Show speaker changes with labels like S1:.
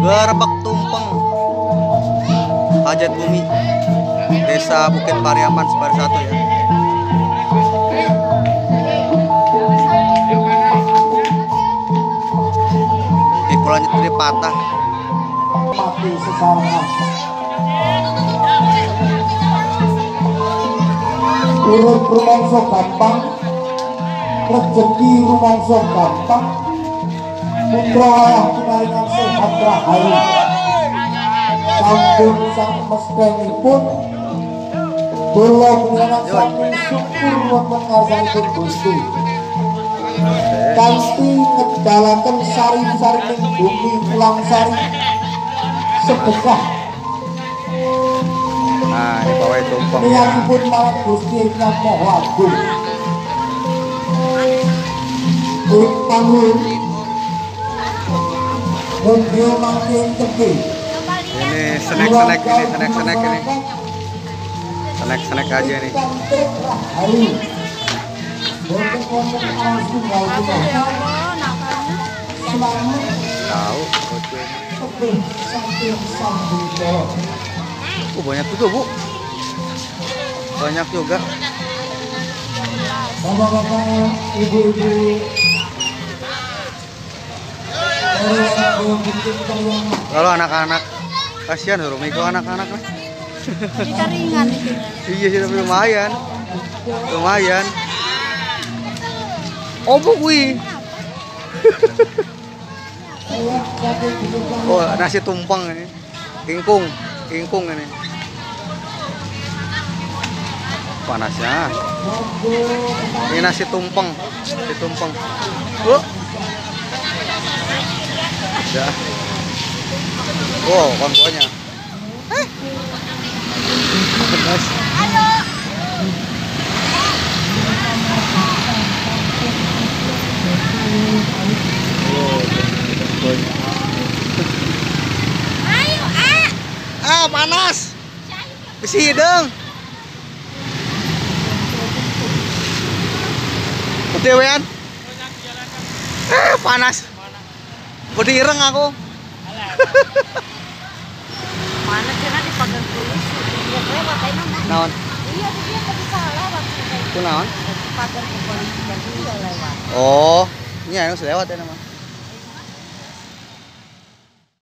S1: Gerbak Tumpeng. Hajat Bumi. Desa Bukit Pariaman Sebar satu ya. Pikulannya tadi patah
S2: mati sesarangan urut rumangsa gampang rezeki rumangsa gampang putra ayah kinaringan sehat rahayu sampun sang mestenipun kula panjenengan sami syukur wonten ngarsanipun Gusti. Kanthi ngedalaken sari-sari ning bumi ulang sari. Sedekah
S1: Nah ini pawai tumpeng ya
S2: niyatipun marang Gusti Yang Maha Agung. Ing
S1: Ini ini snack-snack ini aja
S2: Hari Untuk ngomong alas tunggal kita Selamat
S1: Tahu. Oh banyak juga bu. Banyak juga.
S2: Bapak-bapak, ibu-ibu
S1: Kalau anak-anak Kasihan suruh mikro anak-anak nih
S3: Kita ringan itu.
S1: Iya sih tapi lumayan. Lumayan. Oh bu kui Oh nasi tumpeng ini. Kingkung Kingkung ini. Panasnya. Ini nasi tumpeng Nasi tumpeng. Oh Wow konvonya Eh Panas.
S3: Ayo, ah.
S1: Ah, panas. Besi dong. Kedewean. Eh, panas. Bodi ireng aku.
S3: Mana sih nanti pagar polisi? Ya lewat aja nak.
S1: Naon?
S3: Iya, dia tadi salah lewat.
S1: Itu naon?
S3: Pagar ke polisi dan dia lewat.
S1: Oh, ini anu lewat ya nama.